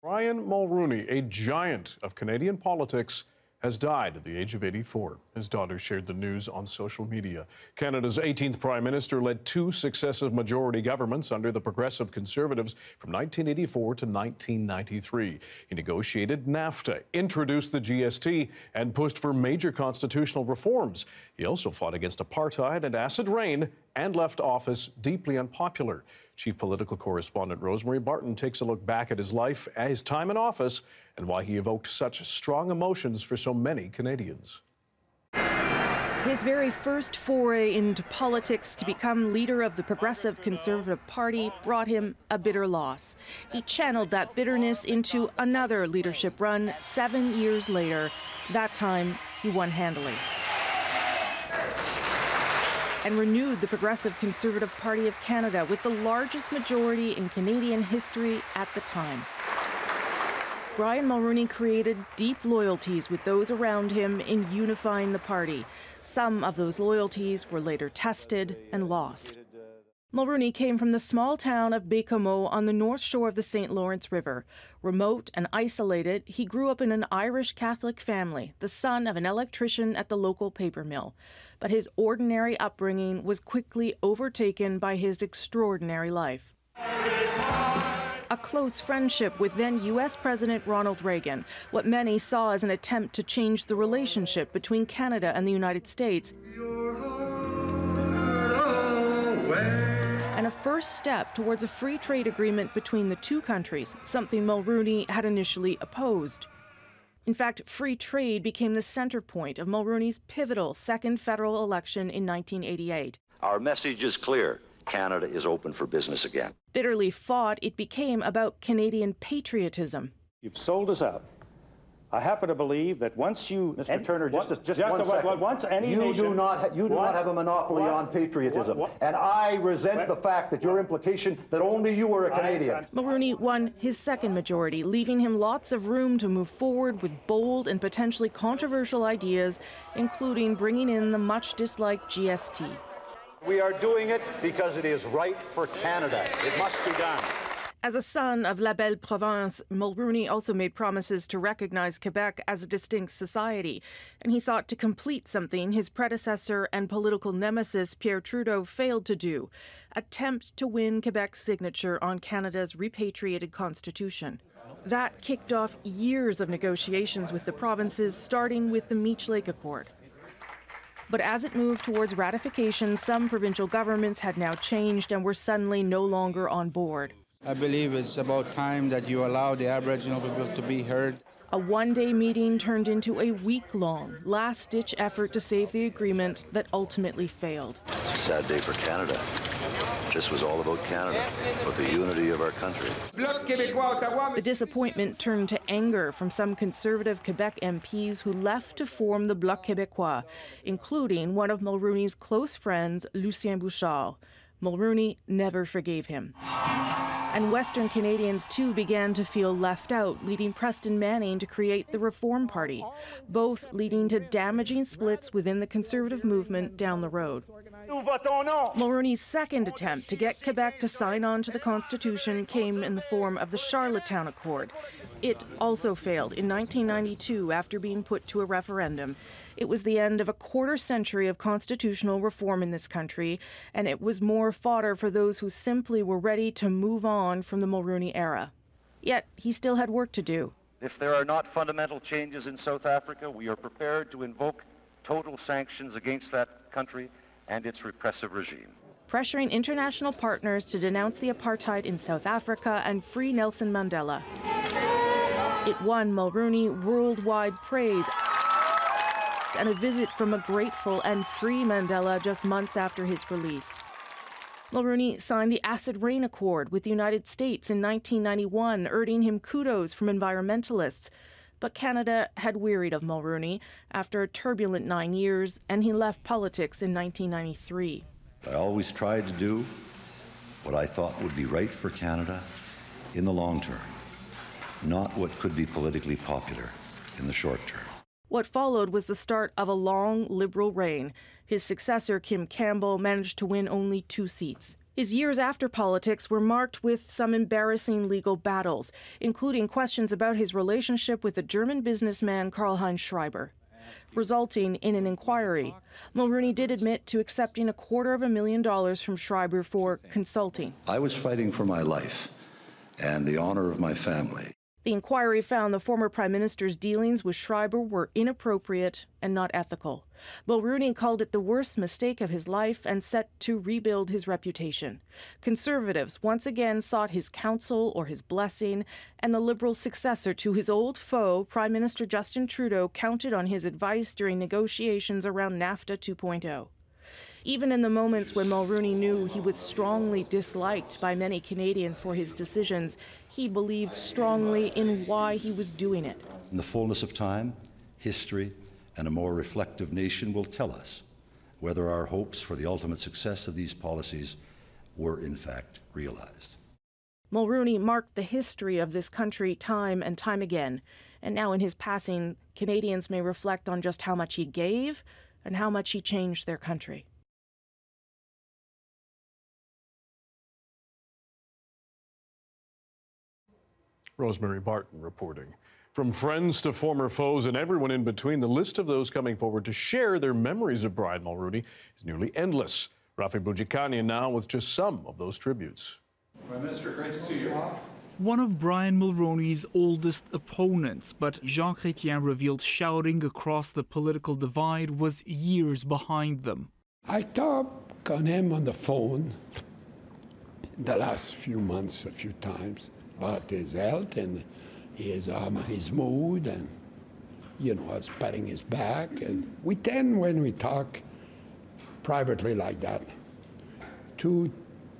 Brian Mulroney, a giant of Canadian politics, has died at the age of 84. His daughter shared the news on social media. Canada's 18th Prime Minister led two successive majority governments under the Progressive Conservatives from 1984 to 1993. He negotiated NAFTA, introduced the GST, and pushed for major constitutional reforms. He also fought against apartheid and acid rain and left office deeply unpopular. Chief political correspondent Rosemary Barton takes a look back at his life, his time in office, and why he evoked such strong emotions for so many Canadians. His very first foray into politics to become leader of the Progressive Conservative Party brought him a bitter loss. He channeled that bitterness into another leadership run seven years later. That time, he won handily and renewed the Progressive Conservative Party of Canada with the largest majority in Canadian history at the time. Brian Mulroney created deep loyalties with those around him in unifying the party. Some of those loyalties were later tested and lost. Mulroney came from the small town of Baie-Comeau on the north shore of the St. Lawrence River. Remote and isolated, he grew up in an Irish Catholic family, the son of an electrician at the local paper mill. But his ordinary upbringing was quickly overtaken by his extraordinary life. A close friendship with then U.S. President Ronald Reagan, what many saw as an attempt to change the relationship between Canada and the United States and a first step towards a free trade agreement between the two countries, something Mulroney had initially opposed. In fact, free trade became the center point of Mulroney's pivotal second federal election in 1988. Our message is clear. Canada is open for business again. Bitterly fought, it became about Canadian patriotism. You've sold us out. I happen to believe that once you, Mr. And, Turner, just, just, just one second. Once any you nation, do not, you do once, not have a monopoly what, on patriotism, what, what, and I resent the fact that your implication that only you are a Canadian. Mulroney won his second majority, leaving him lots of room to move forward with bold and potentially controversial ideas, including bringing in the much disliked GST. We are doing it because it is right for Canada. It must be done. As a son of La Belle Province, Mulroney also made promises to recognize Quebec as a distinct society, and he sought to complete something his predecessor and political nemesis Pierre Trudeau failed to do attempt to win Quebec's signature on Canada's repatriated constitution. That kicked off years of negotiations with the provinces, starting with the Meech Lake Accord. But as it moved towards ratification, some provincial governments had now changed and were suddenly no longer on board. I believe it's about time that you allow the Aboriginal people to be heard. A one day meeting turned into a week long, last ditch effort to save the agreement that ultimately failed. It's a sad day for Canada. This was all about Canada, about the unity of our country. The disappointment turned to anger from some conservative Quebec MPs who left to form the Bloc Québécois, including one of Mulroney's close friends, Lucien Bouchard. Mulroney never forgave him. And Western Canadians too began to feel left out, leading Preston Manning to create the Reform Party, both leading to damaging splits within the conservative movement down the road. Mulroney's second attempt to get Quebec to sign on to the Constitution came in the form of the Charlottetown Accord. It also failed in 1992 after being put to a referendum. It was the end of a quarter century of constitutional reform in this country, and it was more fodder for those who simply were ready to move on from the Mulroney era. Yet he still had work to do. If there are not fundamental changes in South Africa, we are prepared to invoke total sanctions against that country and its repressive regime. Pressuring international partners to denounce the apartheid in South Africa and free Nelson Mandela. It won Mulroney worldwide praise and a visit from a grateful and free Mandela just months after his release. Mulroney signed the Acid Rain Accord with the United States in 1991, earning him kudos from environmentalists. But Canada had wearied of Mulroney after a turbulent nine years, and he left politics in 1993. I always tried to do what I thought would be right for Canada in the long term, not what could be politically popular in the short term. What followed was the start of a long Liberal reign. His successor, Kim Campbell, managed to win only two seats. His years after politics were marked with some embarrassing legal battles, including questions about his relationship with the German businessman Karl Heinz Schreiber. Resulting in an inquiry, Mulroney did admit to accepting a quarter of a million dollars from Schreiber for consulting. I was fighting for my life and the honor of my family. The inquiry found the former prime minister's dealings with Schreiber were inappropriate and not ethical. Mulroney called it the worst mistake of his life and set to rebuild his reputation. Conservatives once again sought his counsel or his blessing, and the Liberal successor to his old foe, Prime Minister Justin Trudeau, counted on his advice during negotiations around NAFTA 2.0 even in the moments when Mulroney knew he was strongly disliked by many Canadians for his decisions, he believed strongly in why he was doing it. In the fullness of time, history, and a more reflective nation will tell us whether our hopes for the ultimate success of these policies were in fact realized. Mulroney marked the history of this country time and time again, and now in his passing, Canadians may reflect on just how much he gave and how much he changed their country. Rosemary Barton reporting. From friends to former foes and everyone in between, the list of those coming forward to share their memories of Brian Mulroney is nearly endless. Raffy Boudjikanian now with just some of those tributes. Prime Minister, great to see you. One of Brian Mulroney's oldest opponents, but Jean Chrétien revealed shouting across the political divide was years behind them. I talked on him on the phone the last few months a few times about his health and his, um, his mood and, you know, I was patting his back. And we tend, when we talk privately like that, to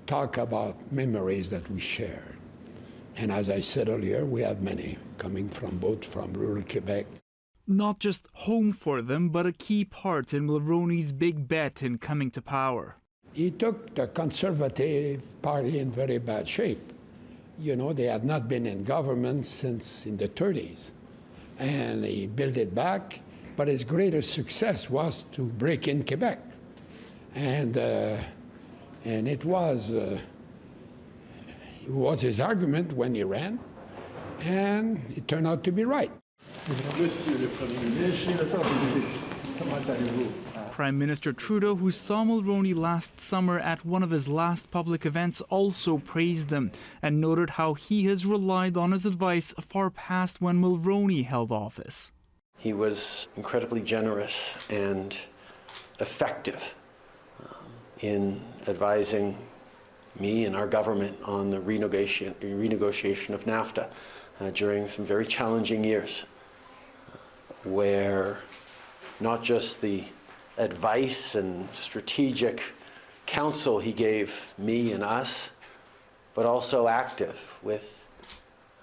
talk about memories that we share. And as I said earlier, we have many coming from both from rural Quebec. Not just home for them, but a key part in Mulroney's big bet in coming to power. He took the Conservative Party in very bad shape you know, they had not been in government since in the 30s. And he built it back, but his greatest success was to break in Quebec. And, uh, and it was, uh, it was his argument when he ran, and it turned out to be right. Monsieur le Premier ministre, comment allez-vous? Prime Minister Trudeau, who saw Mulroney last summer at one of his last public events, also praised him and noted how he has relied on his advice far past when Mulroney held office. He was incredibly generous and effective um, in advising me and our government on the renegotiation, renegotiation of NAFTA uh, during some very challenging years uh, where not just the advice and strategic counsel he gave me and us, but also active with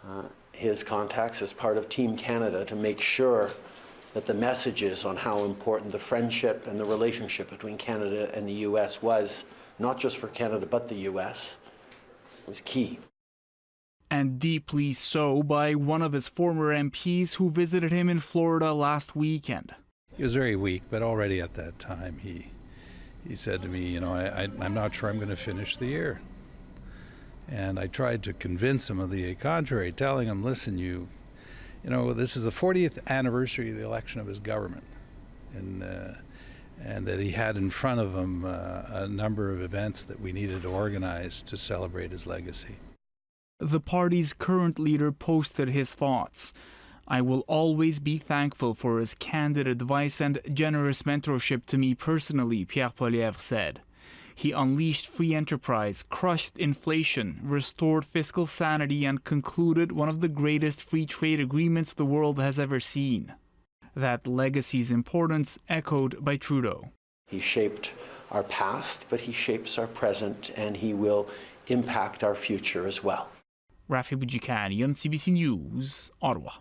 uh, his contacts as part of Team Canada to make sure that the messages on how important the friendship and the relationship between Canada and the U.S. was, not just for Canada but the U.S., was key. And deeply so by one of his former MPs who visited him in Florida last weekend he was very weak, but already at that time he he said to me, you know, I, I, I'm not sure I'm going to finish the year. And I tried to convince him of the contrary, telling him, listen, you, you know, this is the 40th anniversary of the election of his government, and uh, and that he had in front of him uh, a number of events that we needed to organize to celebrate his legacy. The party's current leader posted his thoughts. I will always be thankful for his candid advice and generous mentorship to me personally, Pierre Poilievre said. He unleashed free enterprise, crushed inflation, restored fiscal sanity, and concluded one of the greatest free trade agreements the world has ever seen. That legacy's importance echoed by Trudeau. He shaped our past, but he shapes our present, and he will impact our future as well. Raffy Boudjikanian, CBC News, Ottawa.